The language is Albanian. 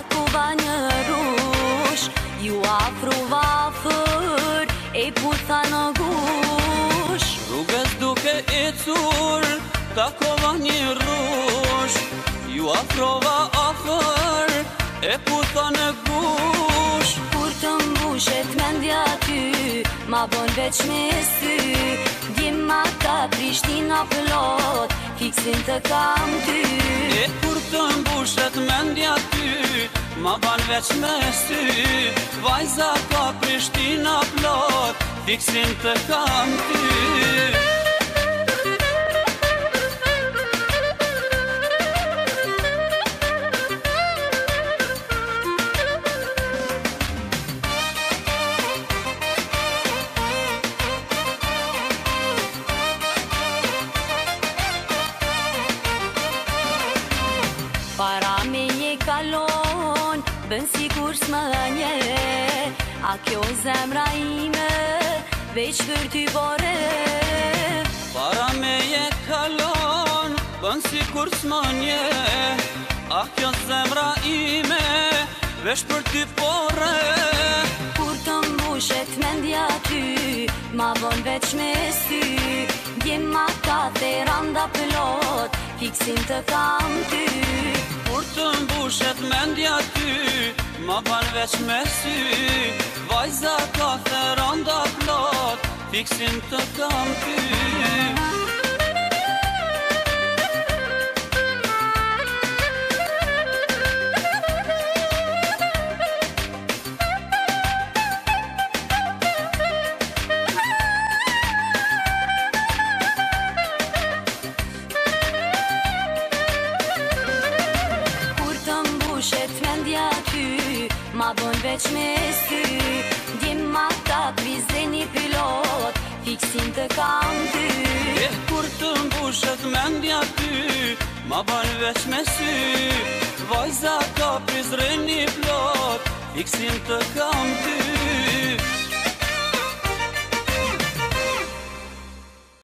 akova një rush Ju afruva fër e puta në gush Rrugës duke e cur, takova një rush Ju afruva afër e puta në gush Kur të mbushet mendja ty, ma bon veç me sy Dima ka prishtina pëllot, fiksin të kam ty Ma ban veç me sy, vajza pa Prishtina plot, fiksin të kam ty. bën si kur smanje A kjo zemra ime Veç për ty bore Para me je kalon Bën si kur smanje A kjo zemra ime Veç për ty bore Kur të mbushet mendja ty Ma bon veç me sy Gjema ka të randa pëllot Kiksin Kiksin të kam ty mbushet mendja ty Ma ban veç me sy Vajza ka theron da plot Fiksin të kam ty bon veç me sy Dim ma ta prizre një pilot, fiksin të kam ty E kur të mbushet mëndja ty, ma bon veç me sy vajza ka prizre një pilot, fiksin të kam ty